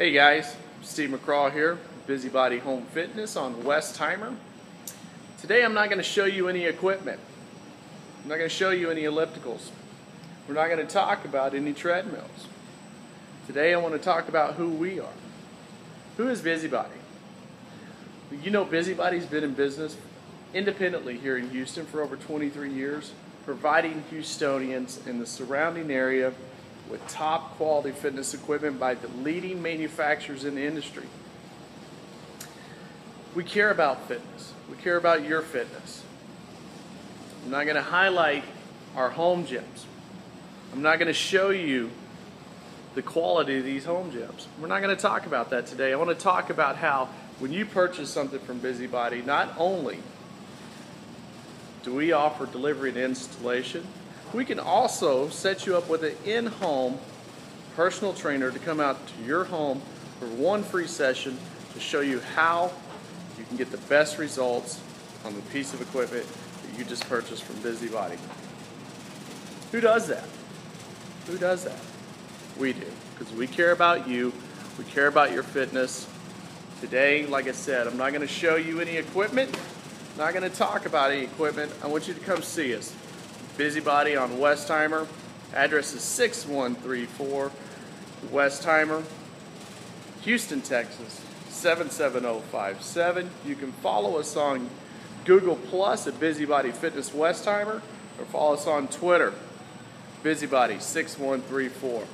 Hey guys, Steve McCraw here, Busybody Home Fitness on Westheimer. Today I'm not going to show you any equipment. I'm not going to show you any ellipticals. We're not going to talk about any treadmills. Today I want to talk about who we are. Who is Busybody? You know Busybody's been in business independently here in Houston for over 23 years, providing Houstonians in the surrounding area with top quality fitness equipment by the leading manufacturers in the industry. We care about fitness. We care about your fitness. I'm not going to highlight our home gyms. I'm not going to show you the quality of these home gyms. We're not going to talk about that today. I want to talk about how when you purchase something from Busybody, not only do we offer delivery and installation, we can also set you up with an in-home personal trainer to come out to your home for one free session to show you how you can get the best results on the piece of equipment that you just purchased from Busybody. Who does that? Who does that? We do, because we care about you, we care about your fitness. Today, like I said, I'm not going to show you any equipment, I'm not going to talk about any equipment. I want you to come see us. Busybody on Westheimer. Address is 6134 Westheimer, Houston, Texas 77057. You can follow us on Google Plus at Busybody Fitness Westheimer or follow us on Twitter, Busybody 6134.